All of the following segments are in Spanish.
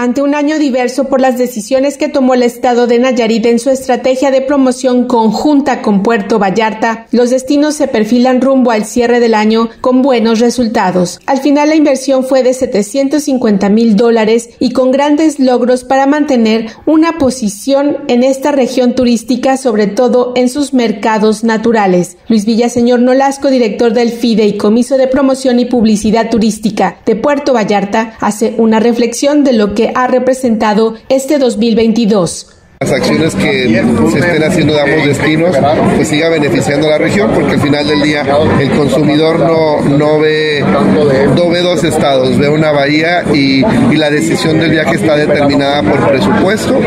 Ante un año diverso por las decisiones que tomó el estado de Nayarit en su estrategia de promoción conjunta con Puerto Vallarta, los destinos se perfilan rumbo al cierre del año con buenos resultados. Al final la inversión fue de 750 mil dólares y con grandes logros para mantener una posición en esta región turística, sobre todo en sus mercados naturales. Luis Villaseñor Nolasco, director del Fideicomiso de Promoción y Publicidad Turística de Puerto Vallarta, hace una reflexión de lo que ha representado este 2022 las acciones que se estén haciendo de ambos destinos pues siga beneficiando a la región porque al final del día el consumidor no, no, ve, no ve dos estados, ve una bahía y, y, la decisión del viaje está determinada por presupuesto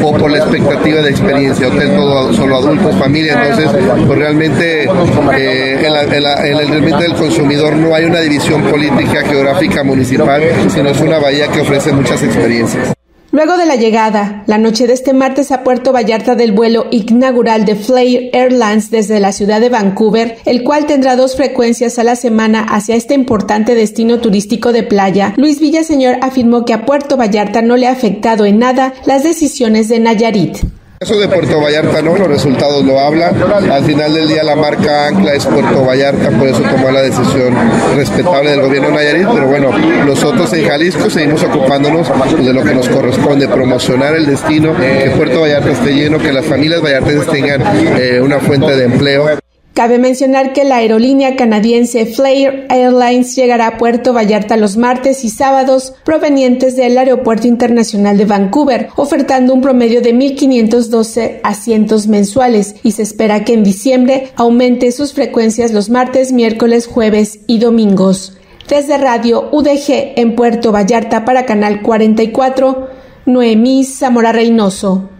o por la expectativa de experiencia, hotel todo solo adultos, familia, entonces pues realmente eh, en, la, en, la, en, el realmente del consumidor no hay una división política geográfica municipal, sino es una bahía que ofrece muchas experiencias. Luego de la llegada, la noche de este martes a Puerto Vallarta del vuelo inaugural de Flair Airlines desde la ciudad de Vancouver, el cual tendrá dos frecuencias a la semana hacia este importante destino turístico de playa, Luis Villaseñor afirmó que a Puerto Vallarta no le ha afectado en nada las decisiones de Nayarit caso de Puerto Vallarta no, los resultados lo hablan. Al final del día la marca ancla es Puerto Vallarta, por eso tomó la decisión respetable del gobierno de Nayarit, pero bueno, nosotros en Jalisco seguimos ocupándonos de lo que nos corresponde, promocionar el destino, que Puerto Vallarta esté lleno, que las familias vallartenses tengan eh, una fuente de empleo. Cabe mencionar que la aerolínea canadiense Flair Airlines llegará a Puerto Vallarta los martes y sábados provenientes del Aeropuerto Internacional de Vancouver, ofertando un promedio de 1.512 asientos mensuales y se espera que en diciembre aumente sus frecuencias los martes, miércoles, jueves y domingos. Desde Radio UDG en Puerto Vallarta para Canal 44, Noemí Zamora Reynoso.